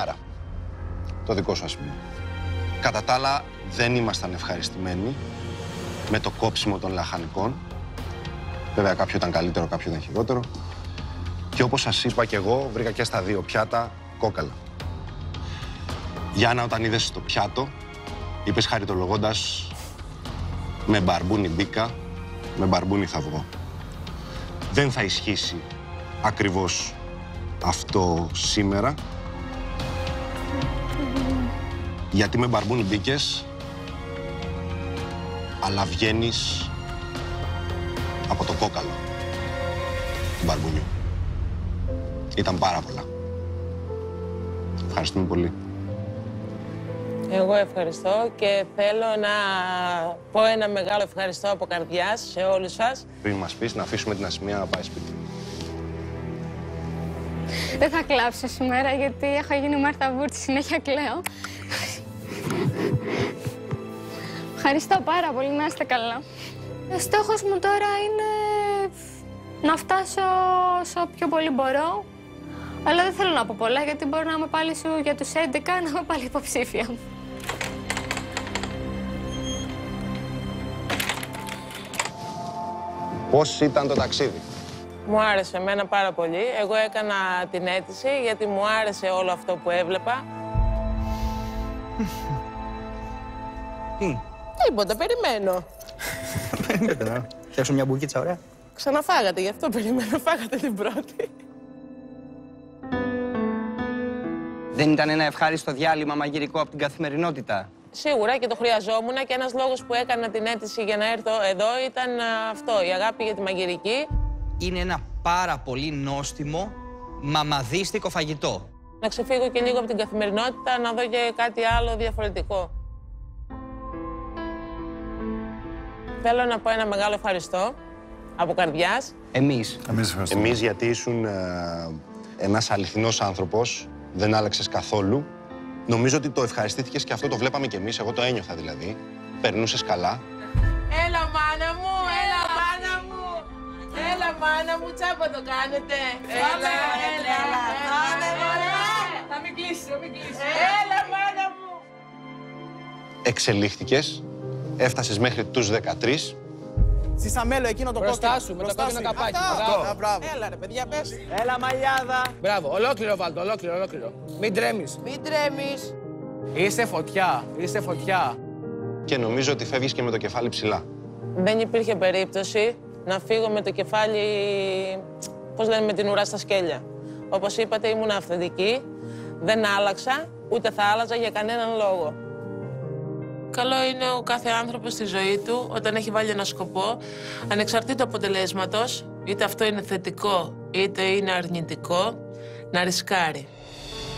Άρα, το δικό σου ας πούμε. Κατά τα άλλα, δεν ήμασταν ευχαριστημένοι με το κόψιμο των λαχανικών. Βέβαια, κάποιο ήταν καλύτερο, κάποιο ήταν χειρότερο. Και όπως σας είπα και εγώ, βρήκα και στα δύο πιάτα κόκαλα. Γιάννα, όταν είδες το πιάτο, είπες χαριτολογώντας με μπαρμπούνι μπήκα, με μπαρμπούνι θα βγω. Δεν θα ισχύσει ακριβώς αυτό σήμερα. Γιατί με μπαρμπούνι μπήκες, αλλά βγαίνεις από το κόκαλο του μπαρμπούνιου. Ήταν πάρα πολλά. Ευχαριστούμε πολύ. Εγώ ευχαριστώ και θέλω να πω ένα μεγάλο ευχαριστώ από καρδιάς σε όλους σας. Πριν μας πεις να αφήσουμε την Ασημία να πάει σπίτι. Δεν θα κλάψω σήμερα γιατί έχω γίνει Μάρθα Βούρτη, συνέχεια κλαίω. Ευχαριστώ πάρα πολύ, να είστε καλά. Ο στόχος μου τώρα είναι να φτάσω όσο πιο πολύ μπορώ. Αλλά δεν θέλω να πω πολλά γιατί μπορεί να είμαι πάλι σου για τους 11 να είμαι πάλι υποψήφια. Πώς ήταν το ταξίδι; Μου άρεσε εμένα πάρα πολύ. Εγώ έκανα την αίτηση γιατί μου άρεσε όλο αυτό που έβλεπα. Τι; Τίποτα, περιμένω. Περιμένετε να φτιάξω μια μπουκίτσα, ωραία. Ξαναφάγατε, γι' αυτό περιμένω. Φάγατε την πρώτη. Δεν ήταν ένα ευχάριστο διάλειμμα μαγειρικό από την καθημερινότητα. Σίγουρα και το χρειαζόμουν και ένας λόγος που έκανα την αίτηση για να έρθω εδώ ήταν α, αυτό, η αγάπη για τη μαγειρική. Είναι ένα πάρα πολύ νόστιμο, μαμαδίστικο φαγητό. Να ξεφύγω και λίγο από την καθημερινότητα, να δω και κάτι άλλο διαφορετικό. Θέλω να πω ένα μεγάλο ευχαριστώ από καρδιάς. Εμείς. Εμείς γιατί ήσουν ε, ένας αληθινός άνθρωπος, δεν άλλαξες καθόλου. Νομίζω ότι το ευχαριστήθηκες και αυτό το βλέπαμε κι εμείς, εγώ το ένιωθα δηλαδή. Περνούσες καλά. Μάνα μου, τσάπα το κάνετε. Έλα, έλα, έλα. Θα μην κλείσεις, θα μην κλείσεις. Έλα μάνα μου. Εξελίχθηκες, έφτασες μέχρι τους 13. Στη Σαμέλο, εκείνο το Μπροστά κόκκινο. σου, με το Μπροστά κόκκινο σου. καπάκι. Αυτό, Μπράβο. Α, μπράβο. Έλα ρε παιδιά, πες. Έλα, μαλλιάδα. Μπράβο, ολόκληρο βάλτο, ολόκληρο, ολόκληρο. Μην τρέμεις. Μην τρέμεις. Είσαι φωτιά, είσαι φωτιά. Και νομίζω ότι φεύγεις και με το κεφάλι ψηλά. Δεν υπήρχε περίπτωση να φύγω με το κεφάλι, πώς λένε, με την ουρά στα σκέλια. Όπως είπατε, ήμουν αυθεντική, δεν άλλαξα, ούτε θα άλλαζα για κανέναν λόγο. Καλό είναι ο κάθε άνθρωπος στη ζωή του, όταν έχει βάλει ένα σκοπό, ανεξαρτήτου αποτελέσματος, είτε αυτό είναι θετικό, είτε είναι αρνητικό, να ρισκάρει.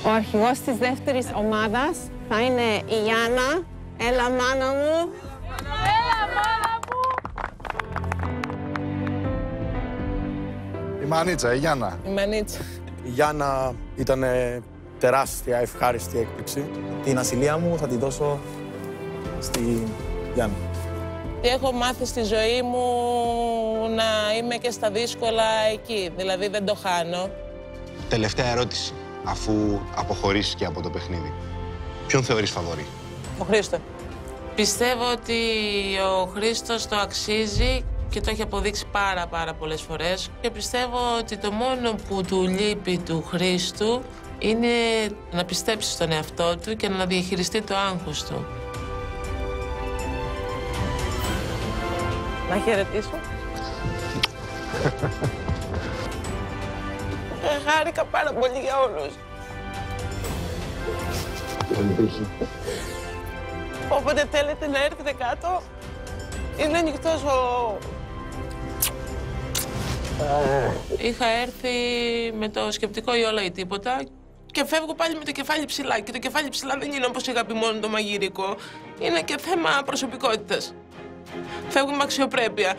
Ο αρχηγός της δεύτερης ομάδας θα είναι η Γιάννα. Έλα μάνα μου. Η Μανίτσα, η Γιάννα. Η Μανίτσα. Η Γιάννα ήταν τεράστια, ευχάριστη έκπληξη. Την ασυλία μου θα τη δώσω στη Γιάννα. Τι έχω μάθει στη ζωή μου να είμαι και στα δύσκολα εκεί, δηλαδή δεν το χάνω. Τελευταία ερώτηση, αφού αποχωρήσεις και από το παιχνίδι. Ποιον θεωρείς φαβορή; Ο Χρήστο. Πιστεύω ότι ο Χρήστος το αξίζει και το έχει αποδείξει πάρα πάρα πολλές φορές και πιστεύω ότι το μόνο που του λείπει του Χρήστου είναι να πιστέψει στον εαυτό του και να διαχειριστεί το άγχος του. Να χαιρετήσω. Ε, Χάρηκα πάρα πολύ για όλους. Όποτε θέλετε να έρθετε κάτω, είναι ανοιχτός ο... Είχα έρθει με το σκεπτικό ή όλα ή τίποτα και φεύγω πάλι με το κεφάλι ψηλά. Και το κεφάλι ψηλά δεν είναι όπως είχα πει μόνο το μαγειρικό. Είναι και θέμα προσωπικότητας. Φεύγω με αξιοπρέπεια.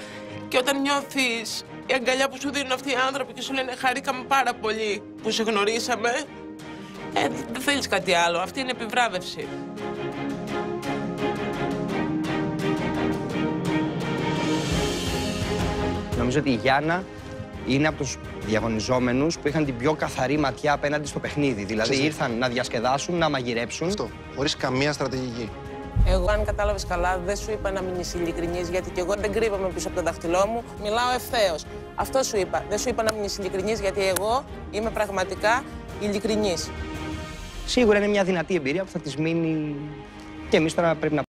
Και όταν νιώθεις η αγκαλιά που σου δίνουν αυτοί οι άνθρωποι και σου λένε χαρήκαμε πάρα πολύ που σε γνωρίσαμε, ε, δεν θέλεις κάτι άλλο. Αυτή είναι επιβράβευση. Νομίζω ότι η Γιάννα είναι από τους διαγωνιζόμενους που είχαν την πιο καθαρή ματιά απέναντι στο παιχνίδι. Δηλαδή Ξέρεις τι; ήρθαν να διασκεδάσουν, να μαγειρέψουν. Αυτό. Χωρίς καμία στρατηγική. Εγώ, αν κατάλαβες καλά, δεν σου είπα να μην είσαι ειλικρινής, γιατί και εγώ δεν κρύβομαι πίσω από το δάχτυλό μου. Μιλάω ευθέως. Αυτό σου είπα. Δεν σου είπα να μην είσαι ειλικρινής, γιατί εγώ είμαι πραγματικά ειλικρινής. Σίγουρα είναι μια δυνατή εμπειρία που θα της μείνει. Και εμείς τώρα πρέπει να